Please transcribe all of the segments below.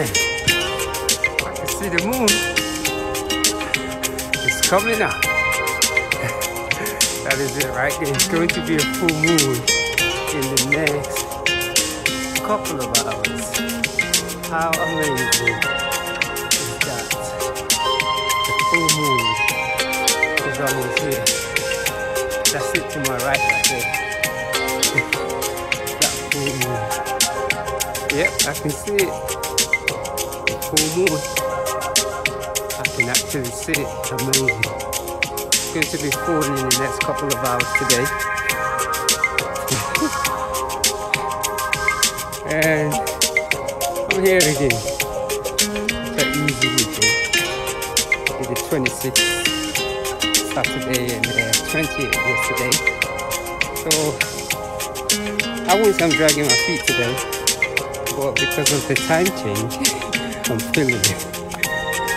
man, I can see the moon. It's coming up. that is it right. It's going to be a full moon in the next couple of hours. How amazing is that? The full moon is almost here. That's it to my right right there. that full moon. Yep, I can see it. Full moon. I can actually see it. Amazing. It's going to be falling in the next couple of hours today. and I'm here again. It's an easy weekend. With the 26th Saturday and the 20th yesterday. So I say I'm dragging my feet today, but because of the time change, I'm feeling it.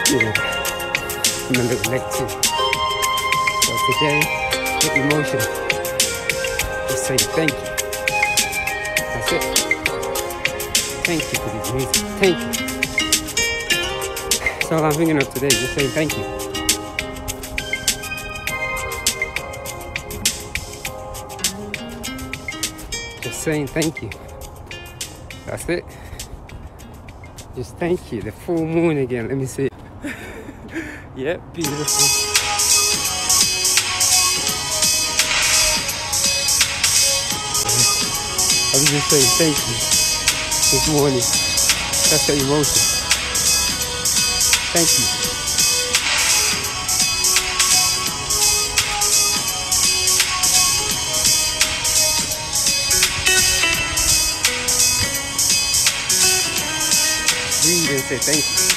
You know, I'm a little too. So today, with emotion, just say thank you. That's it. Thank you for this music. Thank you. That's all I'm thinking of today. Just saying thank you. Just saying thank you. That's it. Just thank you. The full moon again. Let me see. yep, beautiful. I was just saying thank you this morning. That's the emotion. Thank you. Say thank you.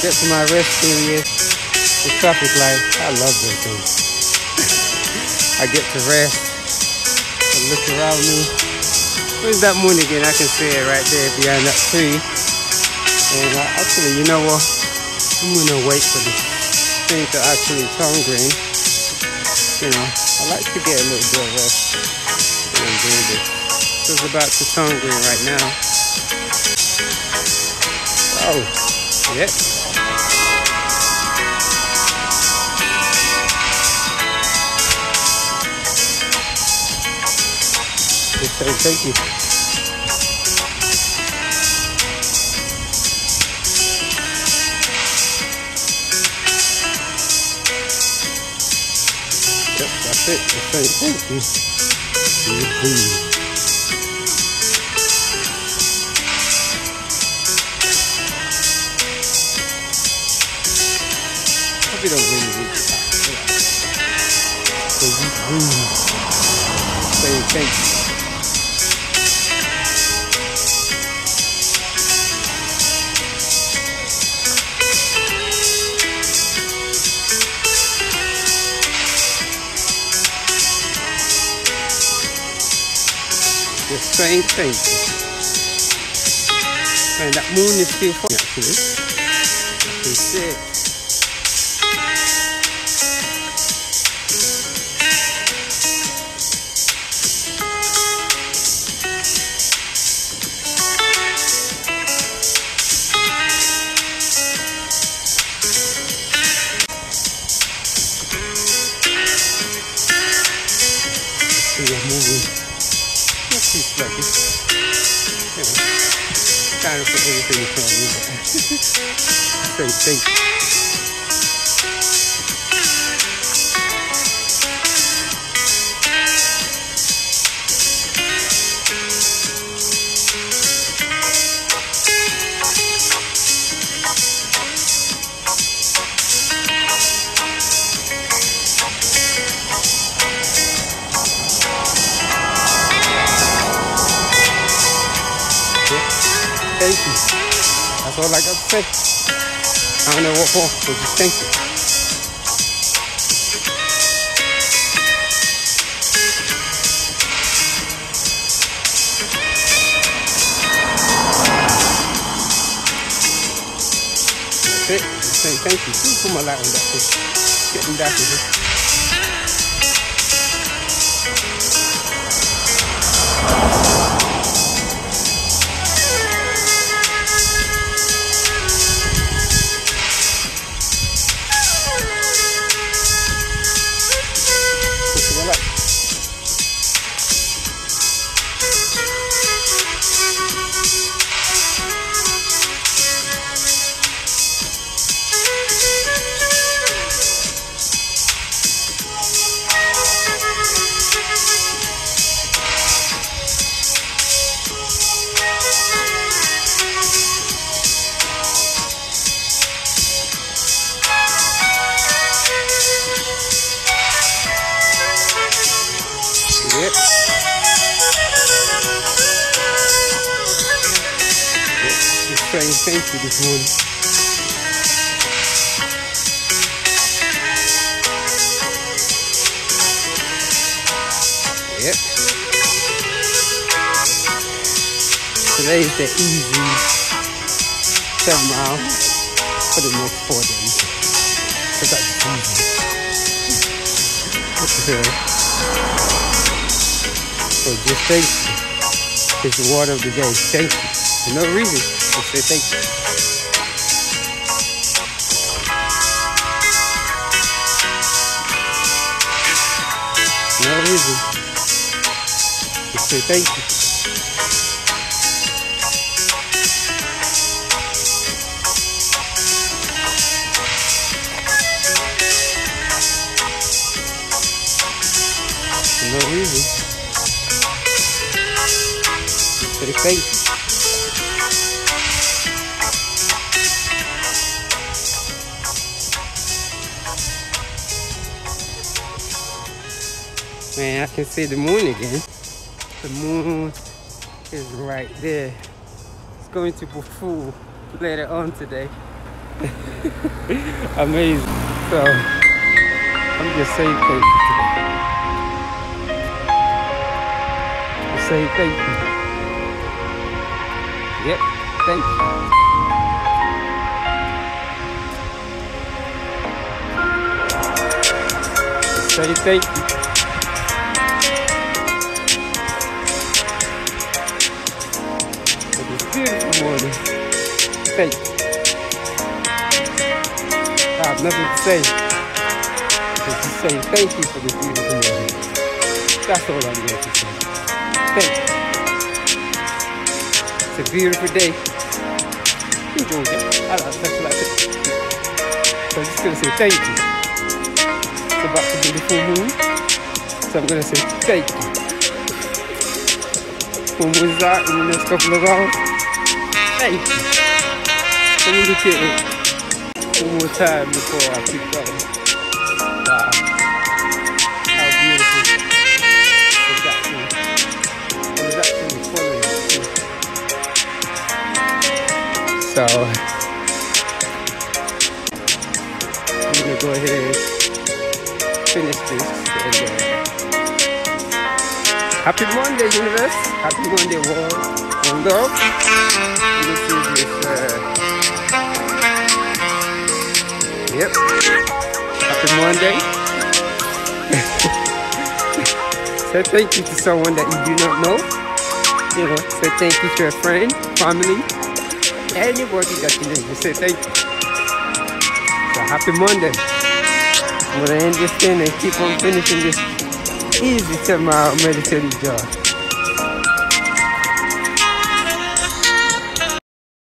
get to my rest area, the traffic light. I love those things. I get to rest, look around me. Where's that moon again? I can see it right there behind that tree. And uh, actually, you know what? I'm gonna wait for this thing to actually turn green. You know, I like to get a little bit of rest when I'm doing this. So it's about to turn green right now. Oh, yep. Yeah. Say thank you. Yep, that's it, the 3X. Hope you don't win the week. You thank you. Just saying thank you. Man, that moon is still falling actually. Can see it. You kind of for everything you me, but say thank you. So like I say, I don't know what for, but just thank you. That's it. Just thank you. Please put my light on that thing. Getting back. Saying thank you this morning. Yep. Today is the easy seven mile for the next four days. Cause that's easy. so just thank you. It's the water of the day. Thank you. For no reason. Just say thank you. No reason. Just say thank you. Man, I can see the moon again. The moon is right there. It's going to be full later on today. Amazing. So, I'm just saying thank you today. Just saying thank you. Yep, thank you. Say thank you. You. I have nothing to say. But to say thank you for this beautiful morning. That's all I'm going to say. Thank you. It's a beautiful day. Enjoy it. I like that's like it. So I'm just gonna say thank you. It's about to be the full moon. So I'm gonna say thank you full moon's out in the next couple of hours. Thank you. It one more time before I keep going. Wow. How beautiful. It's actually, it was actually following it too. So, I'm gonna go ahead and finish this. And, uh, Happy Monday, universe. Happy Monday, world. And love. This is this, uh, yep. Happy Monday. say thank you to someone that you do not know. You know, say thank you to a friend, family, anybody that you know. Say thank you. So happy Monday. I'm gonna end this thing and keep on finishing this easy to my meditative jog.